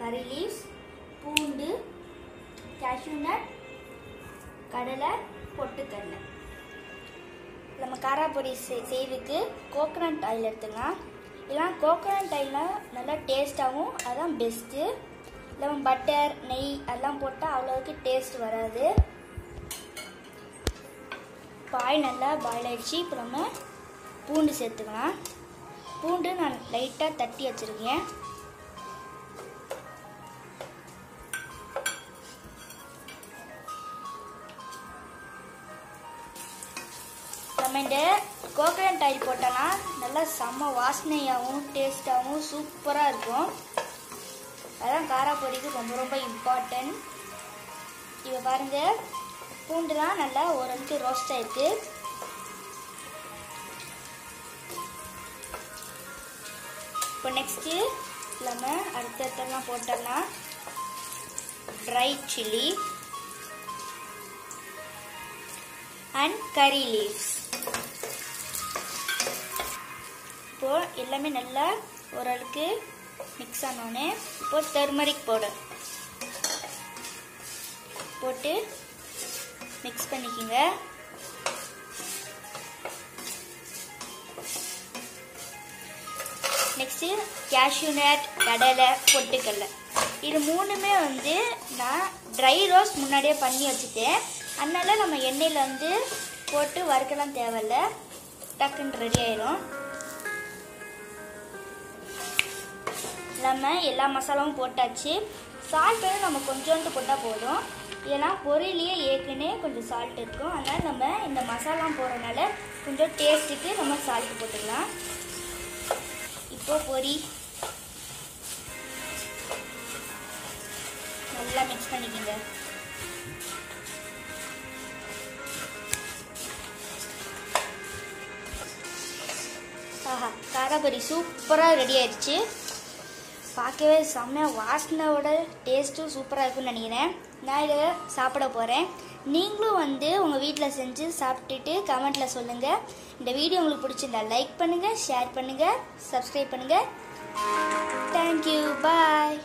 கறி லீவ்ஸ் பூண்டு cashew nut கடலை பொட்டுக்கடலை. நம்ம காராப்பொடி செய்வுக்கு கோகோனட் ஆயில் எடுத்துக்கலாம். இல்லைனா கோகோனட் ஆயில்னால் நல்லா டேஸ்ட்டாகவும் அதுதான் பெஸ்ட்டு இல்லை பட்டர் நெய் அதெல்லாம் போட்டால் அவ்வளோவுக்கு டேஸ்ட் வராது. பாய் நல்லா பாயில் ஆகிடுச்சு இப்போ நம்ம பூண்டு சேர்த்துக்கலாம். பூண்டு நான் லைட்டாக தட்டி வச்சுருக்கேன். நம்ம கோகனட் ஆயில் போட்டோன்னா நல்லா செம்ம வாசனையாகவும் டேஸ்ட்டாகவும் சூப்பராக இருக்கும். அதான் காராப்பொடிக்கு ரொம்ப ரொம்ப இம்பார்ட்டன்ட் இப்போ பாருங்கள் பூண்டுலாம் நல்லா ஓரளவுக்கு ரோஸ்ட் ஆயிருக்கு. இப்போ நெக்ஸ்ட்டு நம்ம அடுத்தடுத்தெல்லாம் போட்டோம்னா dry chilli and curry leaves இப்போ எல்லாமே நல்லா ஓரளவுக்கு மிக்ஸ் ஆனோடனே இப்போ டர்மரிக் பவுடர் போட்டு மிக்ஸ் பண்ணிக்கோங்க. நெக்ஸ்ட்டு கேஷ்யூ நட் கடலை பொட்டுக்கடலை. இது மூணுமே வந்து நான் ட்ரை ரோஸ்ட் முன்னாடியே பண்ணி வச்சுட்டேன். அதனால நம்ம எண்ணெயில் வந்து போட்டு வறுக்கலாம் தேவையில்ல. டக்குன்னு ரெடி ஆயிரும். நம்ம எல்லா மசாலாவும் போட்டாச்சு. சால்ட் வந்து நம்ம கொஞ்சோண்டு போட்டால் போதும். ஏன்னா பொரியலையே ஏற்கனவே கொஞ்சம் சால்ட் இருக்கும். அதனால் நம்ம இந்த மசாலா போடுறதுனால கொஞ்சம் டேஸ்ட்டுக்கு நம்ம சால்ட் போட்டுக்கலாம். இப்போ பொரி. நல்லா மிக்ஸ் பண்ணிக்கோங்க. ஆஹா காராபரி சூப்பராக ரெடி ஆயிடுச்சு. பார்க்கவே செம்மையாக வாசனையோட டேஸ்ட்டும் சூப்பராக இருக்கும்னு நினைக்கிறேன். நான் இதை சாப்பிட போகிறேன் நீங்களும் வந்து உங்கள் வீட்டில் செஞ்சு சாப்பிட்டுட்டு கமெண்ட்டில் சொல்லுங்கள் இந்த வீடியோ உங்களுக்கு பிடிச்சிருந்தா லைக் பண்ணுங்கள் ஷேர் பண்ணுங்கள் சப்ஸ்கிரைப் பண்ணுங்கள் தேங்க்யூ பாய்